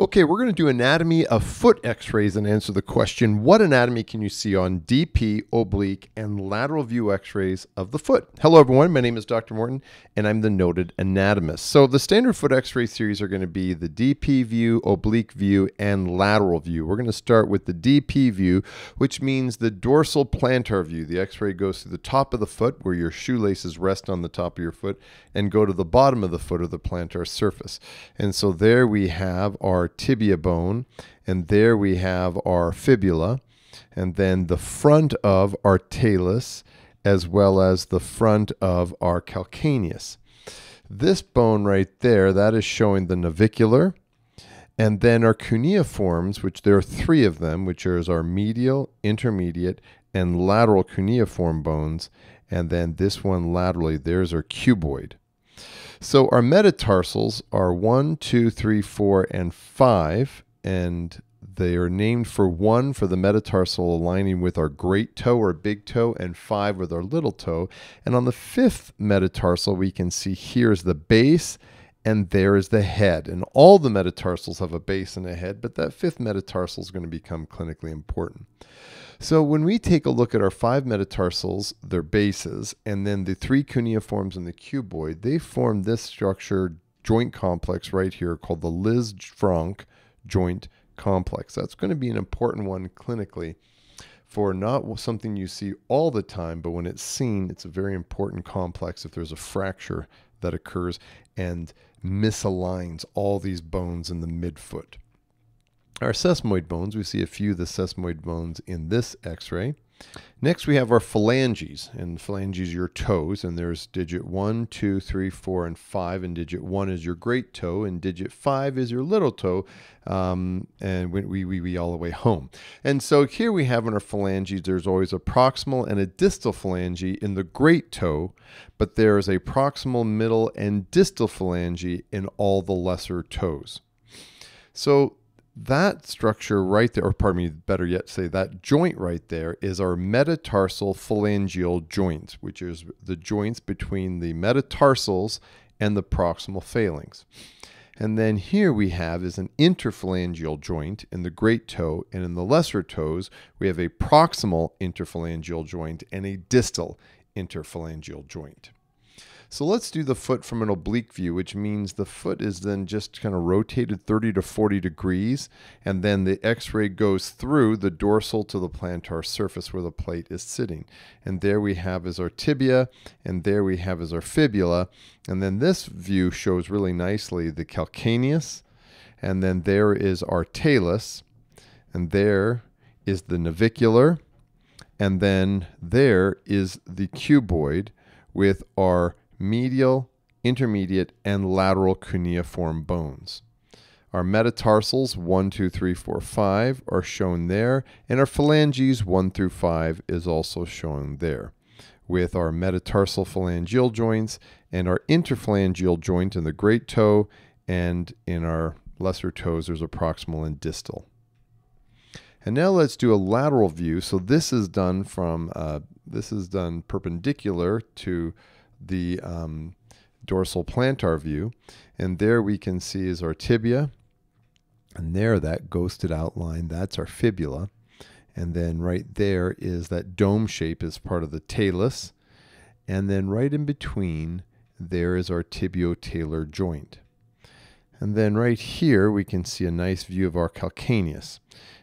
Okay, we're going to do anatomy of foot x-rays and answer the question, what anatomy can you see on DP, oblique, and lateral view x-rays of the foot? Hello everyone, my name is Dr. Morton and I'm the noted anatomist. So the standard foot x-ray series are going to be the DP view, oblique view, and lateral view. We're going to start with the DP view, which means the dorsal plantar view. The x-ray goes through the top of the foot where your shoelaces rest on the top of your foot and go to the bottom of the foot or the plantar surface. And so there we have our tibia bone, and there we have our fibula, and then the front of our talus, as well as the front of our calcaneus. This bone right there, that is showing the navicular, and then our cuneiforms, which there are three of them, which is our medial, intermediate, and lateral cuneiform bones. And then this one laterally, there's our cuboid. So our metatarsals are one, two, three, four, and five, and they are named for one for the metatarsal aligning with our great toe or big toe, and five with our little toe. And on the fifth metatarsal, we can see here's the base, and there is the head. And all the metatarsals have a base and a head, but that fifth metatarsal is going to become clinically important. So when we take a look at our five metatarsals, their bases, and then the three cuneiforms and the cuboid, they form this structure joint complex right here called the Lisfranc joint complex. That's going to be an important one clinically for not something you see all the time, but when it's seen, it's a very important complex if there's a fracture that occurs and misaligns all these bones in the midfoot. Our sesamoid bones, we see a few of the sesamoid bones in this x-ray. Next, we have our phalanges, and phalanges your toes, and there's digit 1, 2, 3, 4, and 5, and digit 1 is your great toe, and digit 5 is your little toe, um, and we, we, we all the way home. And so here we have in our phalanges, there's always a proximal and a distal phalange in the great toe, but there is a proximal, middle, and distal phalange in all the lesser toes. So that structure right there, or pardon me, better yet say that joint right there is our metatarsal phalangeal joint, which is the joints between the metatarsals and the proximal phalanx. And then here we have is an interphalangeal joint in the great toe, and in the lesser toes, we have a proximal interphalangeal joint and a distal interphalangeal joint. So let's do the foot from an oblique view, which means the foot is then just kind of rotated 30 to 40 degrees, and then the x-ray goes through the dorsal to the plantar surface where the plate is sitting. And there we have is our tibia, and there we have is our fibula. And then this view shows really nicely the calcaneus, and then there is our talus, and there is the navicular, and then there is the cuboid with our medial, intermediate, and lateral cuneiform bones. Our metatarsals 1, 2, 3, 4, 5 are shown there, and our phalanges 1 through 5 is also shown there, with our metatarsal phalangeal joints and our interphalangeal joint in the great toe, and in our lesser toes there's a proximal and distal. And now let's do a lateral view. So this is done from, uh, this is done perpendicular to the um, dorsal plantar view. And there we can see is our tibia. And there, that ghosted outline, that's our fibula. And then right there is that dome shape is part of the talus. And then right in between, there is our tibio-talar joint. And then right here, we can see a nice view of our calcaneus.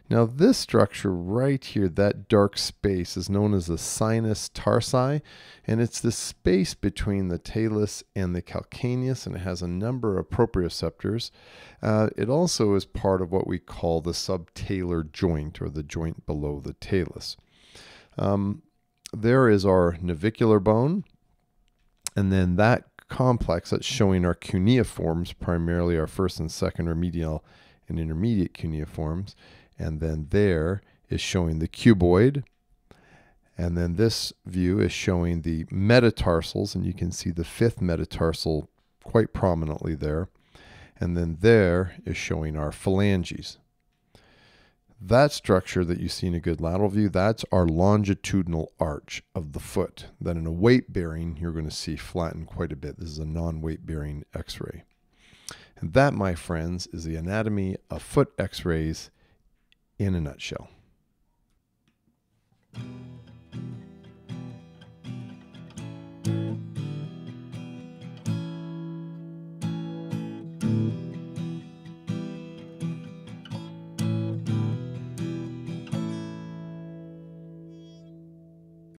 Now this structure right here, that dark space is known as the sinus tarsi, and it's the space between the talus and the calcaneus, and it has a number of proprioceptors. Uh, it also is part of what we call the subtalar joint, or the joint below the talus. Um, there is our navicular bone, and then that complex that's showing our cuneiforms, primarily our first and second or medial and intermediate cuneiforms. And then there is showing the cuboid. And then this view is showing the metatarsals, and you can see the fifth metatarsal quite prominently there. And then there is showing our phalanges. That structure that you see in a good lateral view, that's our longitudinal arch of the foot. That in a weight bearing, you're going to see flattened quite a bit. This is a non weight bearing x ray. And that, my friends, is the anatomy of foot x rays in a nutshell.